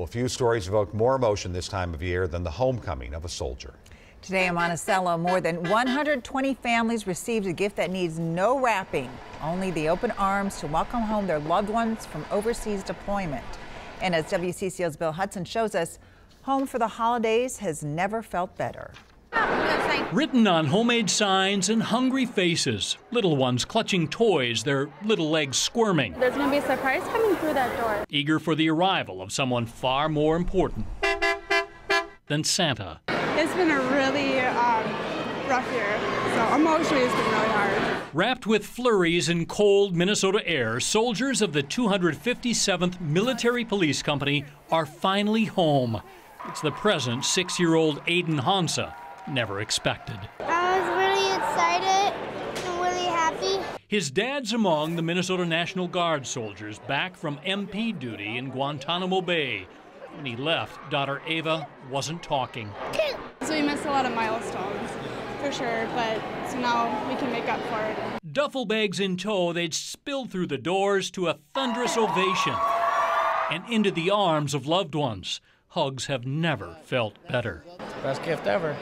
Well, few stories evoke more emotion this time of year than the homecoming of a soldier. Today in Monticello, more than 120 families received a gift that needs no wrapping, only the open arms to welcome home their loved ones from overseas deployment. And as WCCO's Bill Hudson shows us, home for the holidays has never felt better. Written on homemade signs and hungry faces, little ones clutching toys, their little legs squirming. There's going to be a surprise coming through that door. Eager for the arrival of someone far more important than Santa. It's been a really um, rough year, so emotionally it's been really hard. Wrapped with flurries in cold Minnesota air, soldiers of the 257th Military Police Company are finally home. It's the present six-year-old Aiden Hansa never expected. I was really excited and really happy. His dad's among the Minnesota National Guard soldiers back from MP duty in Guantanamo Bay, when he left, daughter Ava wasn't talking. So we missed a lot of milestones, for sure, but so now we can make up for it. Duffel bags in tow, they'd spilled through the doors to a thunderous ovation and into the arms of loved ones. Hugs have never felt better. Best gift ever.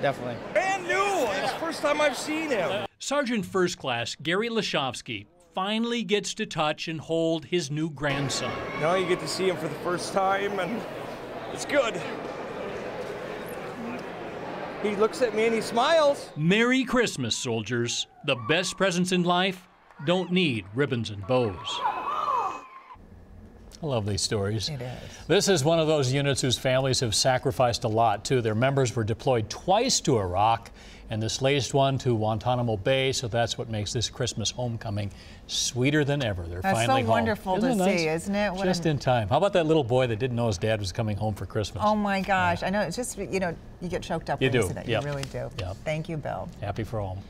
Definitely. Brand new. It's the first time I've seen him. Sergeant First Class Gary Lashovsky finally gets to touch and hold his new grandson. Now you get to see him for the first time, and it's good. He looks at me and he smiles. Merry Christmas, soldiers. The best presents in life don't need ribbons and bows. I love these stories. It is. This is one of those units whose families have sacrificed a lot, too. Their members were deployed twice to Iraq and this latest one to Guantanamo Bay, so that's what makes this Christmas homecoming sweeter than ever. They're That's finally so home. wonderful Isn't to nice? see, isn't it? What Just a- in time. How about that little boy that didn't know his dad was coming home for Christmas? Oh my gosh, I know, it's just, you know, you get choked up You you do, that. yep. You really do. Yep. Thank you, Bill. Happy for home.